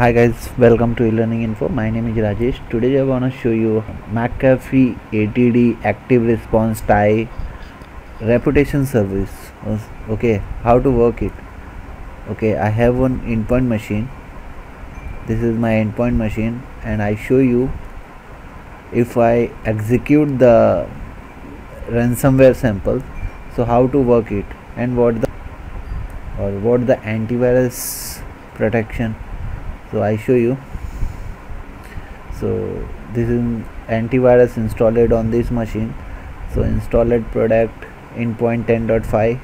Hi guys, welcome to e-learning info. My name is Rajesh. Today I want to show you McAfee ATD Active Response TIE Reputation Service. Okay, how to work it. Okay, I have one endpoint machine. This is my endpoint machine, and I show you if I execute the ransomware sample. So how to work it and what the or what the antivirus protection so i show you. So this is antivirus installed on this machine. So installed product endpoint 10.5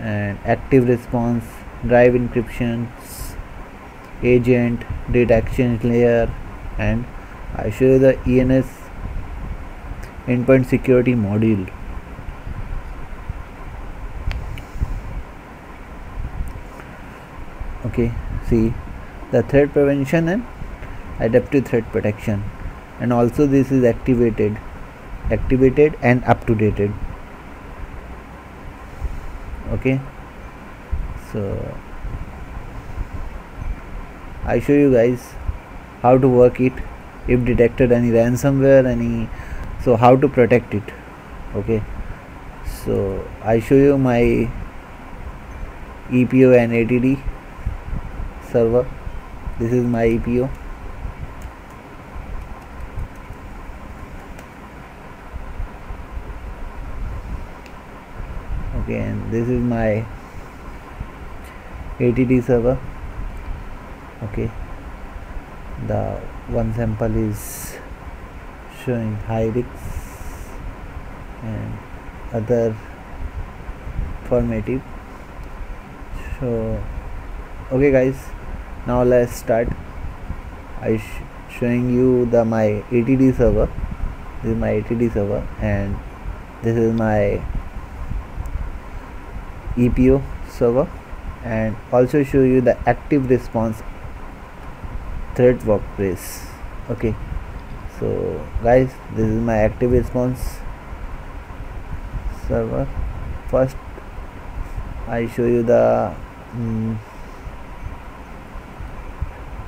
and active response drive encryption agent data exchange layer and i show you the ens endpoint security module. Okay see the threat prevention and adaptive threat protection. And also this is activated activated and up to dated. Okay? So I show you guys how to work it if detected any ransomware any so how to protect it. Okay? So I show you my EPO and ATD server this is my EPO okay and this is my ATD server. Okay. The one sample is showing Hyrix and other formative. So okay guys now let's start. I sh showing you the my ATD server. This is my ATD server and this is my EPO server and also show you the active response threat workplace. Okay. So guys this is my active response server. First I show you the um,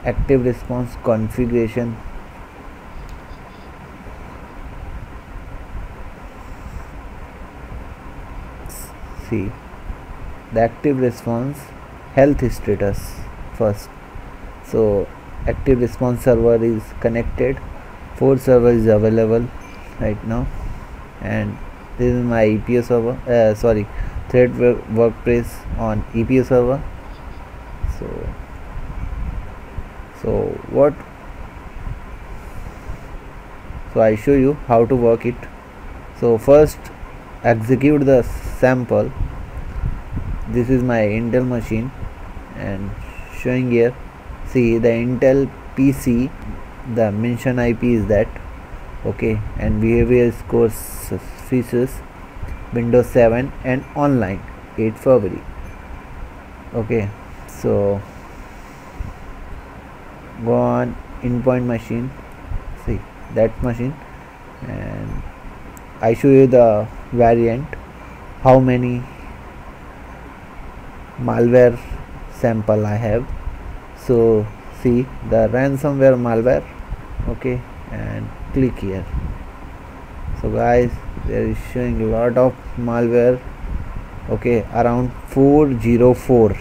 active response configuration. See the active response health status first. So active response server is connected. Four server is available right now. And this is my EPO server uh, sorry threat workplace on EPO server. So so what? So I show you how to work it. So first execute the sample. This is my Intel machine. And showing here see the Intel PC the mention IP is that. Okay and behavior score features Windows 7 and online 8 February. Okay so go on endpoint machine. See that machine. And I show you the variant. How many malware sample I have. So see the ransomware malware. Okay and click here. So guys there is showing a lot of malware. Okay around 404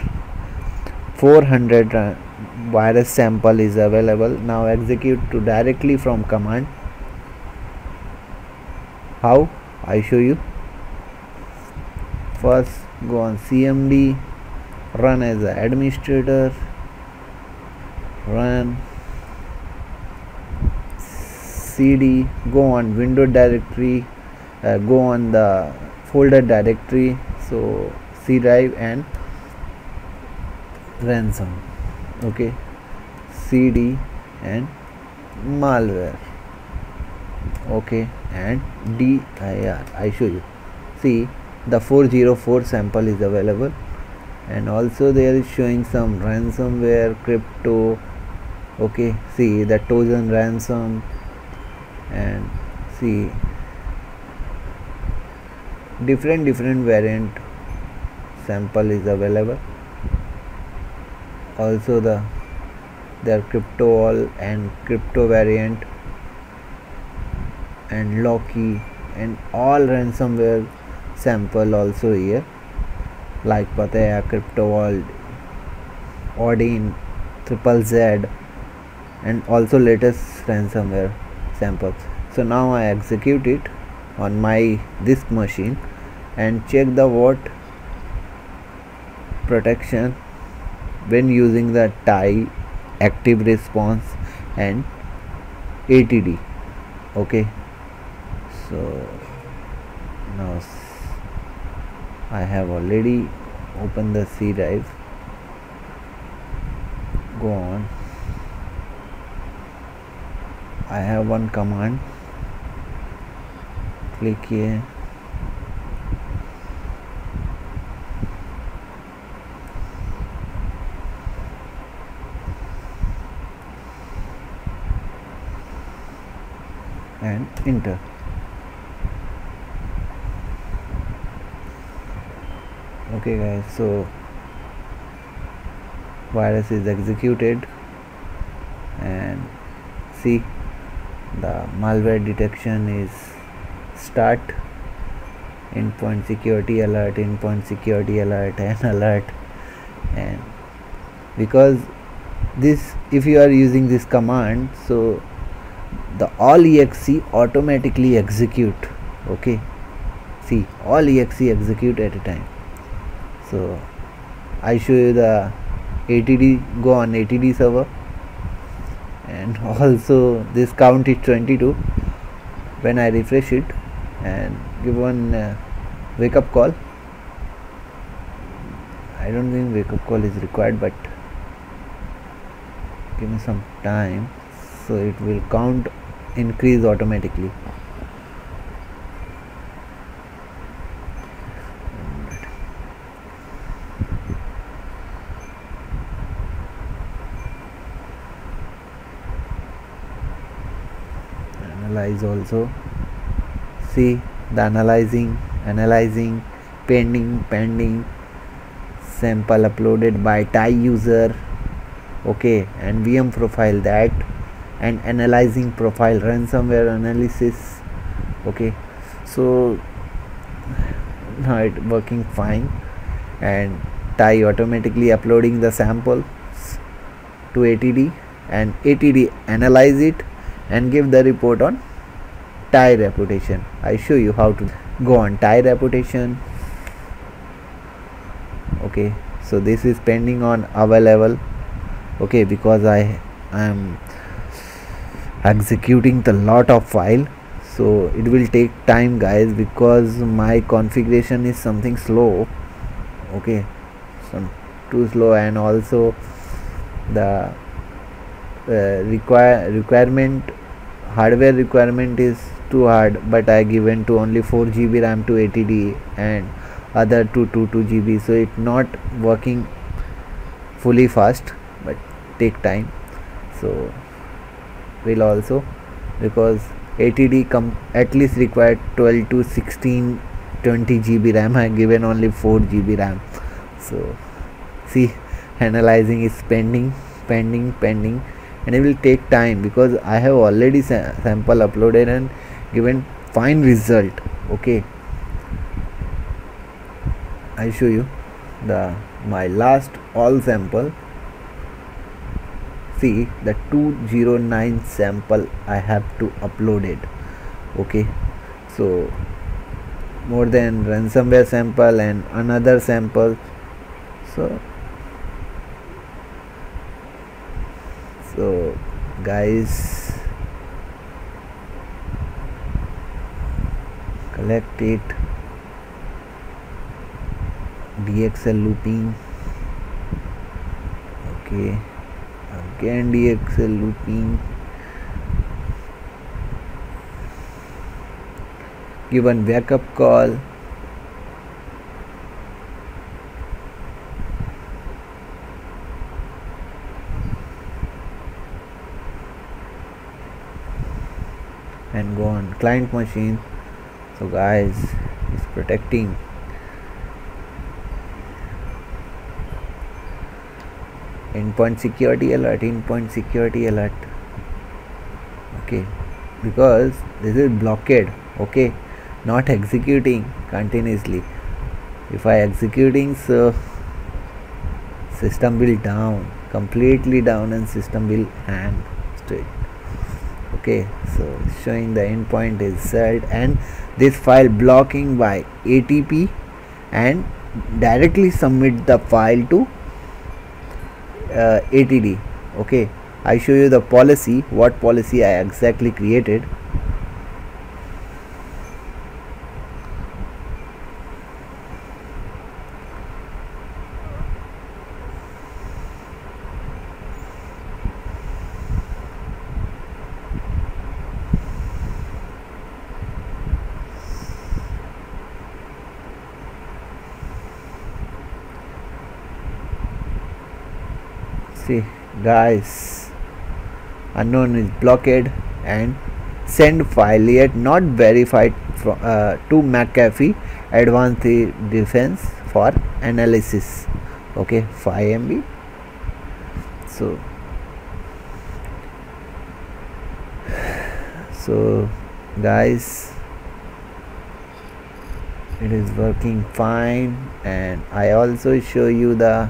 400 uh, virus sample is available. Now execute to directly from command. How? I show you. First go on CMD run as administrator. Run cd go on window directory. Uh, go on the folder directory. So c drive and ransom okay. Cd and malware. Okay. And dir i show you. See the 404 sample is available. And also there is showing some ransomware crypto. Okay. See the trojan ransom. And see different different variant sample is available also the their CryptoWall and crypto variant and Locky and all ransomware sample also here like Petya, CryptoWall, Odin, Triple Z and also latest ransomware samples. So now I execute it on my this machine and check the what protection when using the TIE active response and ATD okay? So now I have already opened the C drive. Go on. I have one command. Click here and enter. Okay guys so virus is executed and see the malware detection is start. Endpoint security alert endpoint security alert and alert. And because this if you are using this command so the all exe automatically execute okay? See all exe execute at a time. So I show you the ATD go on ATD server. And also this count is 22 when I refresh it and give one uh, wake up call. I don't think wake up call is required but give me some time so it will count increase automatically. Analyze also. See the analyzing analyzing pending pending. Sample uploaded by TIE user. Okay and VM profile that and analyzing profile ransomware analysis okay? So now it working fine. And TIE automatically uploading the sample to ATD and ATD analyze it and give the report on TIE reputation. I show you how to go on TIE reputation. Okay so this is pending on level. Okay because I am executing the lot of file. So it will take time guys because my configuration is something slow. Okay? Some too slow and also the uh, require requirement hardware requirement is too hard but I given to only 4 GB RAM to ATD and other to 2 2 GB so it not working fully fast but take time. So will also because ATD come at least required 12 to 16 20 GB RAM I given only 4 GB RAM. So see analyzing is pending pending pending and it will take time because I have already sa sample uploaded and given fine result okay? I show you the my last all sample see the 209 sample I have to upload it. Okay? So more than ransomware sample and another sample. So so guys collect it. Dxl looping. Okay again DXL looping given backup call. And go on. Client machine. So guys it's protecting endpoint security alert endpoint security alert. Okay? Because this is blockade okay? Not executing continuously. If I executing so system will down completely down and system will hang straight. Okay? So showing the endpoint is set and this file blocking by ATP and directly submit the file to uh, ATD okay? I show you the policy what policy I exactly created see guys. Unknown is blocked and send file yet not verified from, uh, to McAfee advanced defense for analysis. Okay 5 MB so so guys it is working fine and I also show you the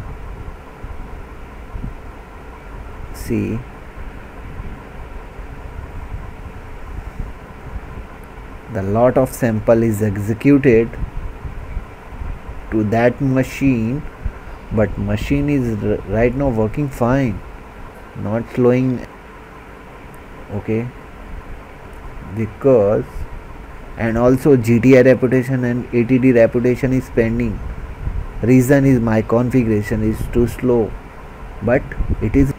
see. The lot of sample is executed to that machine but machine is right now working fine not slowing okay? Because and also GTI reputation and ATD reputation is pending. Reason is my configuration is too slow but it is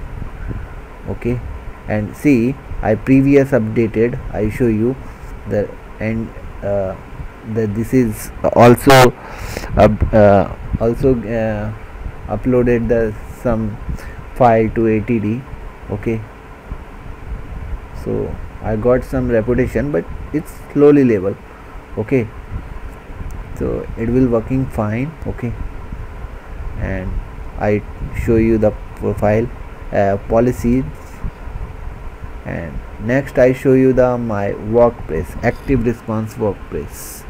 okay? And see I previous updated I show you the and uh, the this is also uh, uh, also uh, uploaded the some file to ATD okay? So I got some reputation but it's slowly level okay? So it will working fine okay? And I show you the profile uh, policies and next I show you the my workplace active response workplace.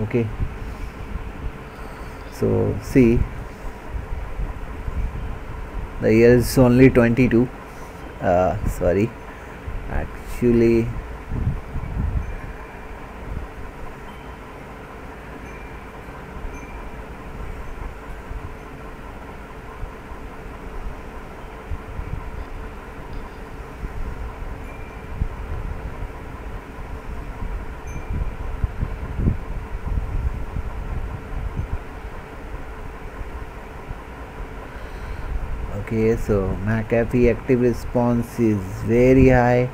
Okay? So see the year is only 22 uh, sorry. Actually okay so McAfee active response is very high.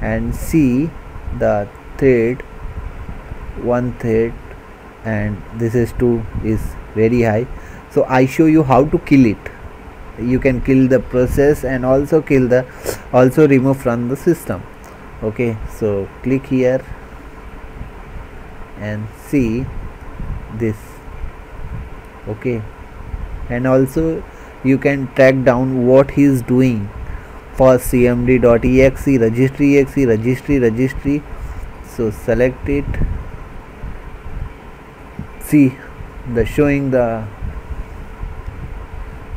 And see the thread one thread and this is two is very high. So I show you how to kill it. You can kill the process and also kill the also remove from the system. Okay so click here. And see this. Okay. And also you can track down what he is doing. For cmd.exe registry exe registry registry. So select it. See the showing the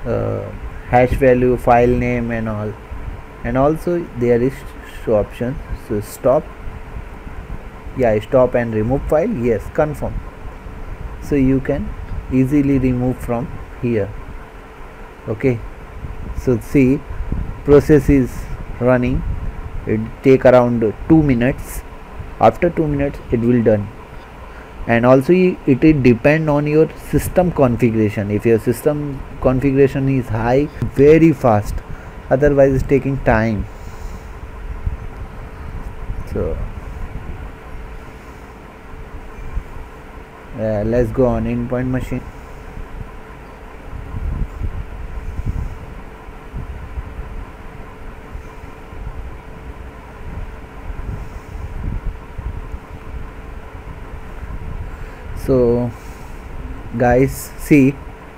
uh, hash value file name and all. And also there is show option. So stop. Yeah stop and remove file. Yes confirm. So you can easily remove from here okay. So see process is running. It take around 2 minutes. After 2 minutes it will done. And also it will depend on your system configuration. If your system configuration is high very fast. Otherwise it's taking time. So uh, let's go on. Endpoint machine so guys see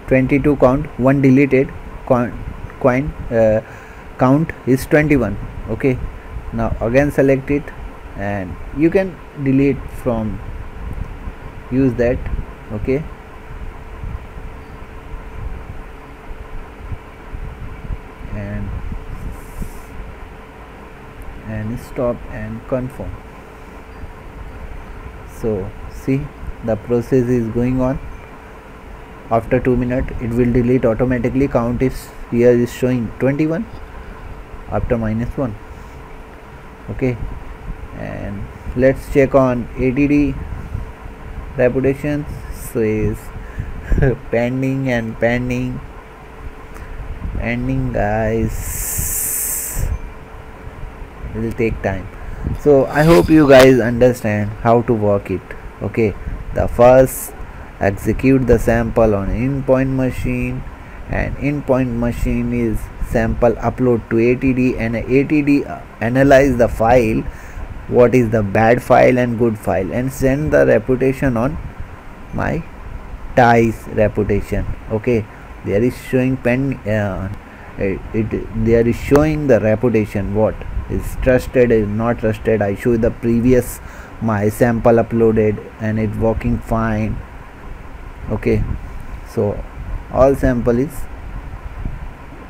22 count one deleted coin, coin uh, count is 21 okay? Now again select it and you can delete from use that okay? And and stop and confirm. So see the process is going on after 2 minutes it will delete automatically. Count is here is showing 21 after minus 1 okay. And let's check on ATD reputation so is pending and pending. Pending guys. It will take time. So i hope you guys understand how to work it. Okay. The first execute the sample on endpoint machine and endpoint machine is sample upload to ATD and ATD analyze the file what is the bad file and good file and send the reputation on my ties reputation. Okay there is showing pen uh, it, it there is showing the reputation what is trusted is not trusted. I show the previous my sample uploaded and it working fine okay. So all sample is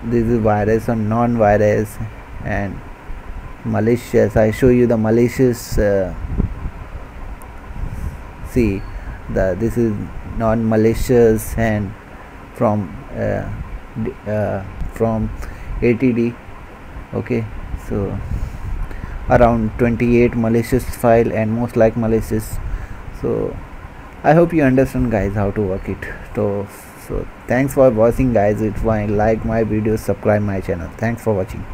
this is virus or non-virus and malicious. I show you the malicious uh, see the this is non-malicious and from uh, uh, from ATD okay. So around 28 malicious file and most like malicious. So I hope you understand guys how to work it. So so thanks for watching guys. If you like my videos subscribe my channel. Thanks for watching